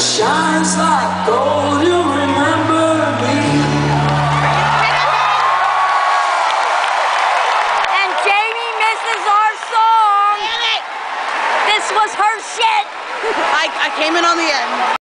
shines like gold, you remember me. And Jamie misses our song. Damn it! This was her shit. I, I came in on the end.